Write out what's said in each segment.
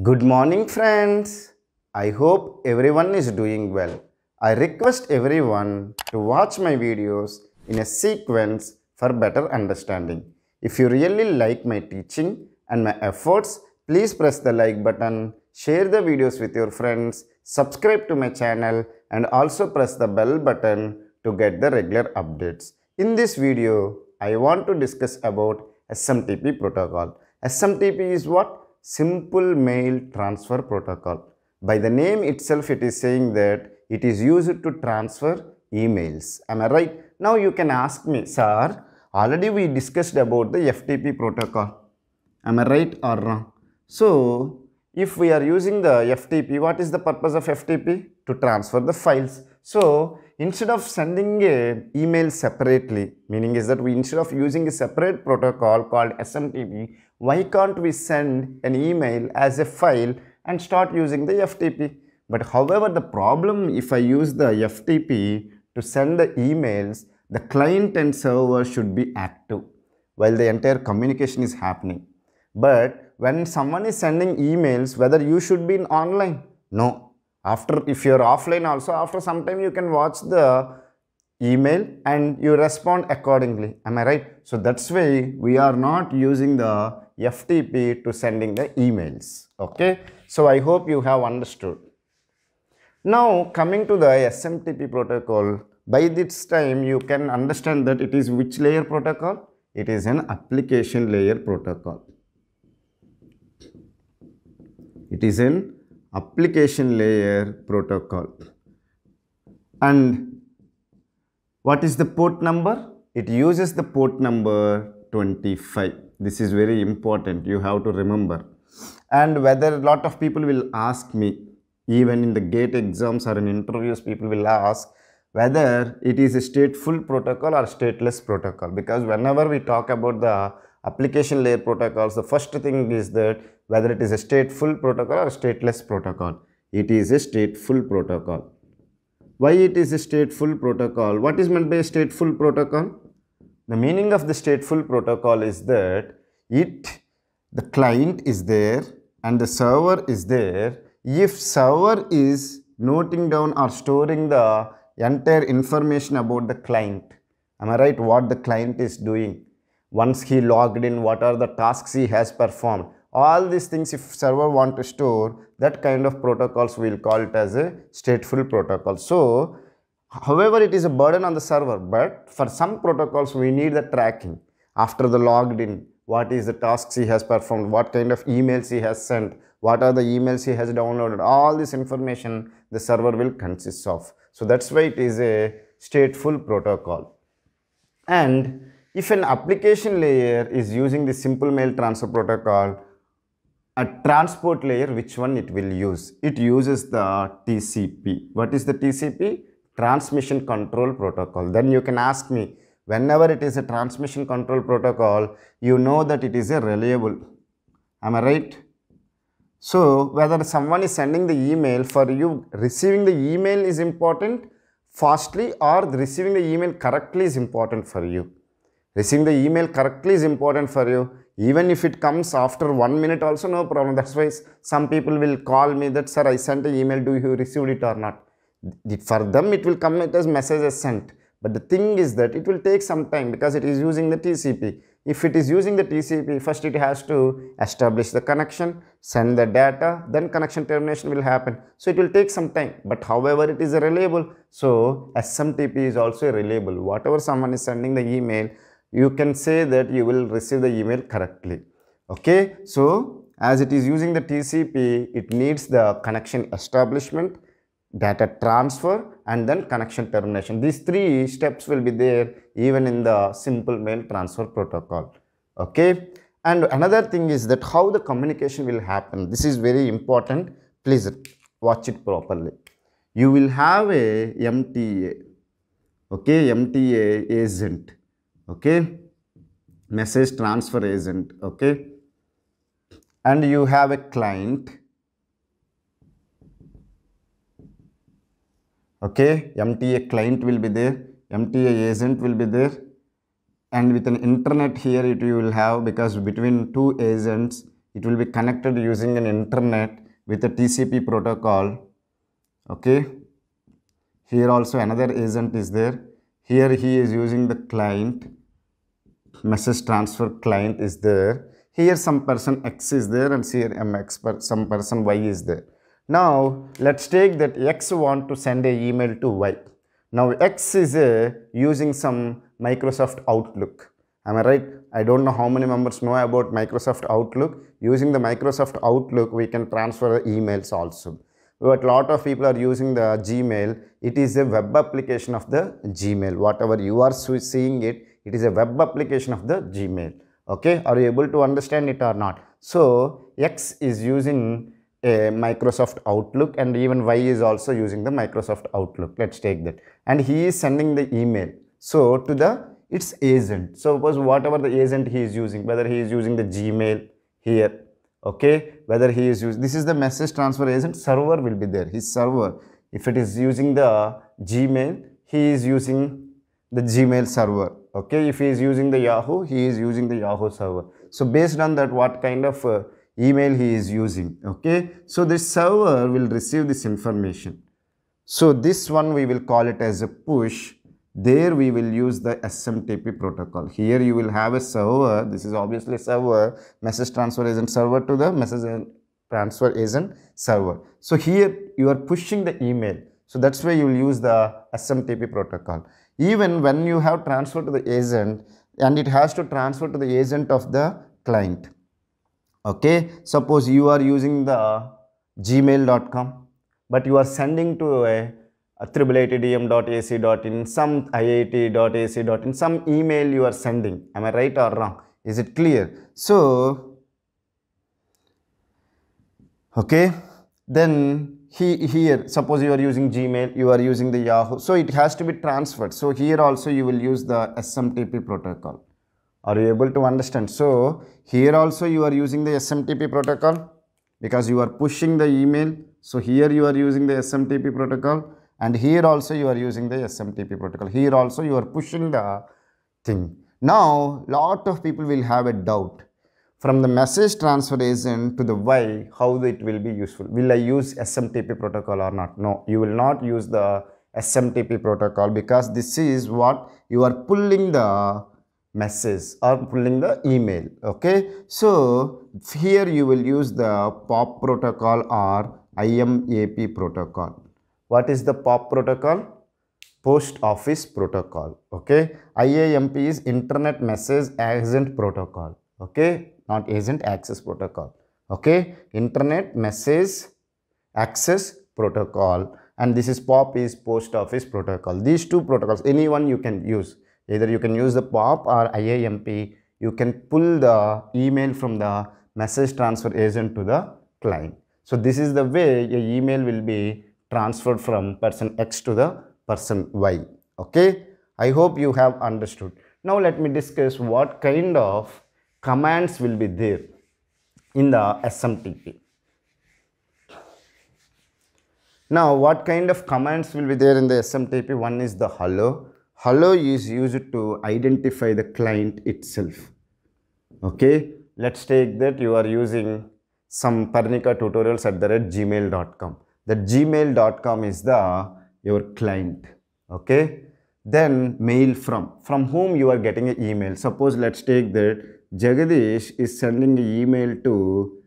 Good morning, friends. I hope everyone is doing well. I request everyone to watch my videos in a sequence for better understanding. If you really like my teaching and my efforts, please press the like button, share the videos with your friends, subscribe to my channel, and also press the bell button to get the regular updates. In this video, I want to discuss about SMTP protocol. SMTP is what? Simple Mail Transfer Protocol. By the name itself, it is saying that it is used to transfer emails. Am I right? Now you can ask me, sir, already we discussed about the FTP protocol. Am I right or wrong? So, if we are using the FTP, what is the purpose of FTP? To transfer the files. So, instead of sending a email separately, meaning is that we instead of using a separate protocol called SMTP, why can't we send an email as a file and start using the FTP? But however, the problem if I use the FTP to send the emails, the client and server should be active while the entire communication is happening. But when someone is sending emails, whether you should be in online? No. After, if you're offline also, after some time you can watch the email and you respond accordingly. Am I right? So that's why we are not using the FTP to sending the emails. Okay. So I hope you have understood. Now coming to the SMTP protocol, by this time you can understand that it is which layer protocol? It is an application layer protocol. It is an application layer protocol. And what is the port number? It uses the port number 25. This is very important. You have to remember. And whether a lot of people will ask me, even in the gate exams or in interviews, people will ask whether it is a stateful protocol or stateless protocol. Because whenever we talk about the application layer protocols, the first thing is that whether it is a stateful protocol or stateless protocol. It is a stateful protocol. Why it is a stateful protocol? What is meant by a stateful protocol? The meaning of the stateful protocol is that it, the client is there and the server is there. If server is noting down or storing the entire information about the client, am I right? What the client is doing. Once he logged in, what are the tasks he has performed. All these things, if server want to store, that kind of protocols we'll call it as a stateful protocol. So, however, it is a burden on the server, but for some protocols, we need the tracking. After the logged in, what is the tasks he has performed, what kind of emails he has sent, what are the emails he has downloaded, all this information the server will consist of. So, that's why it is a stateful protocol. And if an application layer is using the simple mail transfer protocol, a transport layer, which one it will use? It uses the TCP. What is the TCP? Transmission Control Protocol. Then you can ask me, whenever it is a transmission control protocol, you know that it is a reliable. Am I right? So, whether someone is sending the email for you, receiving the email is important fastly or receiving the email correctly is important for you. Receiving the email correctly is important for you. Even if it comes after one minute also no problem. That's why some people will call me that sir I sent an email, do you received it or not? For them it will come as message as sent. But the thing is that it will take some time because it is using the TCP. If it is using the TCP, first it has to establish the connection, send the data, then connection termination will happen. So it will take some time. But however, it is reliable. So SMTP is also reliable. Whatever someone is sending the email, you can say that you will receive the email correctly. Okay. So as it is using the TCP, it needs the connection establishment, data transfer and then connection termination. These three steps will be there even in the simple mail transfer protocol. Okay. And another thing is that how the communication will happen. This is very important. Please watch it properly. You will have a MTA. Okay. MTA agent. Okay. Message transfer agent. Okay. And you have a client okay mta client will be there mta agent will be there. And with an internet here it you will have because between two agents it will be connected using an internet with a TCP protocol. Okay. Here also another agent is there. Here he is using the client. Message transfer client is there. Here some person x is there and here mx some person y is there now let's take that x want to send a email to y. Now x is uh, using some microsoft outlook. Am i right? I don't know how many members know about microsoft outlook. Using the microsoft outlook we can transfer the emails also. But lot of people are using the gmail. It is a web application of the gmail. Whatever you are seeing it it is a web application of the gmail. Okay? Are you able to understand it or not? So x is using microsoft outlook and even y is also using the microsoft outlook. Let's take that. And he is sending the email. So to the its agent. So whatever the agent he is using whether he is using the gmail here okay? Whether he is using this is the message transfer agent server will be there. His server if it is using the gmail he is using the gmail server okay? If he is using the yahoo he is using the yahoo server. So based on that what kind of uh, email he is using okay? So this server will receive this information. So this one we will call it as a push. There we will use the SMTP protocol. Here you will have a server, this is obviously server, message transfer agent server to the message transfer agent server. So here you are pushing the email. So that's why you will use the SMTP protocol. Even when you have transfer to the agent and it has to transfer to the agent of the client okay suppose you are using the gmail.com but you are sending to a, a in some iit.ac.in some email you are sending. Am i right or wrong? Is it clear? So okay then he, here suppose you are using gmail you are using the yahoo so it has to be transferred. So here also you will use the smtp protocol are you able to understand? So here also you are using the smtp protocol because you are pushing the email. So here you are using the smtp protocol and here also you are using the smtp protocol. Here also you are pushing the thing. Now lot of people will have a doubt. From the message transfer agent to the y, how it will be useful. Will I use SMTP protocol or not? No, you will not use the SMTP protocol because this is what you are pulling the message or pulling the email. Okay, so here you will use the POP protocol or IMAP protocol. What is the POP protocol? Post Office Protocol. Okay, IAMP is Internet Message Agent Protocol. Okay, not agent access protocol okay internet message access protocol and this is pop is post office protocol these two protocols anyone you can use either you can use the pop or iamp you can pull the email from the message transfer agent to the client so this is the way your email will be transferred from person x to the person y okay i hope you have understood now let me discuss what kind of commands will be there in the SMTP. Now, what kind of commands will be there in the SMTP? One is the hello. Hello is used to identify the client itself. Okay, let's take that you are using some Parnika tutorials at the red gmail.com. The gmail.com is the your client. Okay, then mail from from whom you are getting an email. Suppose let's take that Jagadeesh is sending an email to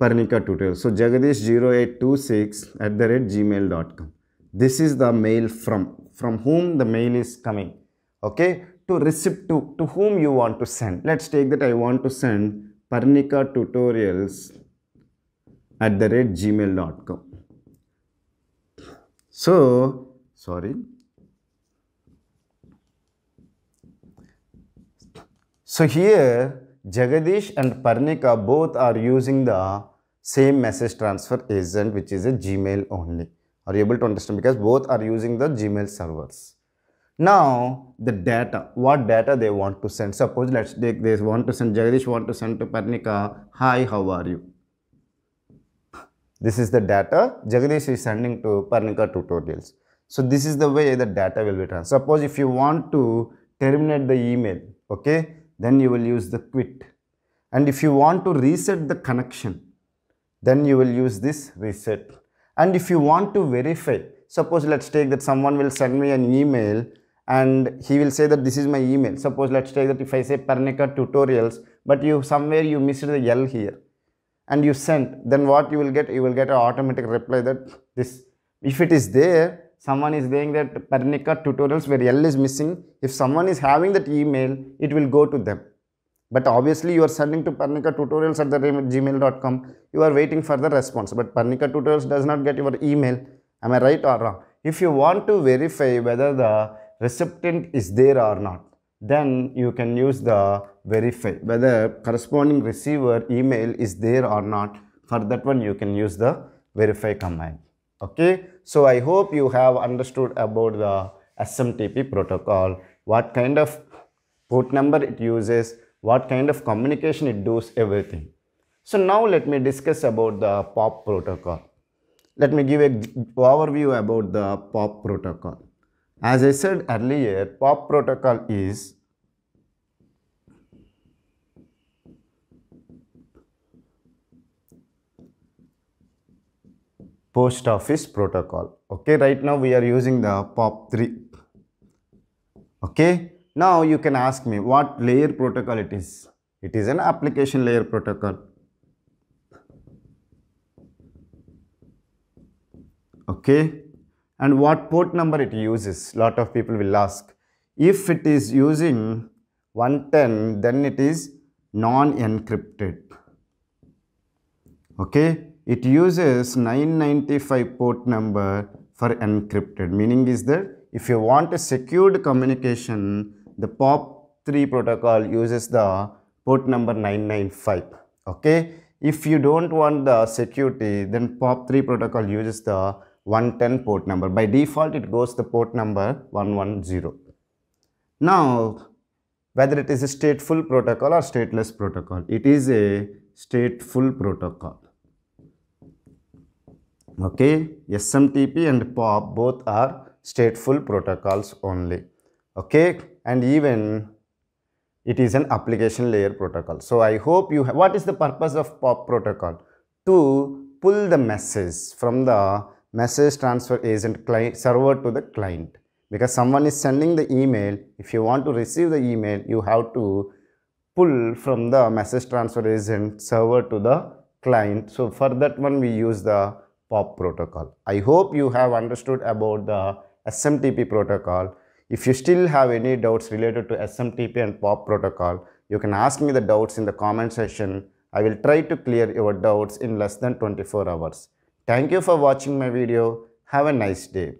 Parnika tutorial. So jagadish0826 at the rate gmail.com. This is the mail from, from whom the mail is coming. Okay, to receive to, to whom you want to send. Let's take that I want to send Parnika tutorials at the rate gmail.com. So, sorry, So here Jagadeesh and Parnika both are using the same message transfer agent which is a Gmail only. Are you able to understand? Because both are using the Gmail servers. Now the data, what data they want to send. Suppose let's take this want to send Jagadeesh want to send to Parnika, hi how are you? This is the data Jagadeesh is sending to Parnika tutorials. So this is the way the data will be transferred. Suppose if you want to terminate the email, okay, then you will use the quit and if you want to reset the connection then you will use this reset and if you want to verify suppose let's take that someone will send me an email and he will say that this is my email. Suppose let's take that if i say parnika tutorials but you somewhere you missed the l here and you sent then what you will get? You will get an automatic reply that this if it is there someone is saying that parnika tutorials where l is missing. If someone is having that email it will go to them but obviously you are sending to tutorials at the gmail.com you are waiting for the response. But tutorials does not get your email. Am i right or wrong? If you want to verify whether the recipient is there or not then you can use the verify whether corresponding receiver email is there or not. For that one you can use the verify command. Okay? So i hope you have understood about the smtp protocol. What kind of port number it uses what kind of communication it does everything. So now let me discuss about the pop protocol. Let me give a overview about the pop protocol. As i said earlier pop protocol is post office protocol. Okay right now we are using the pop3 okay now you can ask me what layer protocol it is. It is an application layer protocol. Okay? And what port number it uses? Lot of people will ask. If it is using 110 then it is non encrypted okay? It uses 995 port number for encrypted. Meaning is that if you want a secured communication the pop3 protocol uses the port number 995 okay? If you don't want the security then pop3 protocol uses the 110 port number. By default it goes the port number 110 now whether it is a stateful protocol or stateless protocol it is a stateful protocol okay? Smtp and pop both are stateful protocols only okay and even it is an application layer protocol so i hope you what is the purpose of pop protocol to pull the message from the message transfer agent client server to the client because someone is sending the email if you want to receive the email you have to pull from the message transfer agent server to the client so for that one we use the POP protocol. I hope you have understood about the SMTP protocol. If you still have any doubts related to SMTP and POP protocol, you can ask me the doubts in the comment section. I will try to clear your doubts in less than 24 hours. Thank you for watching my video. Have a nice day.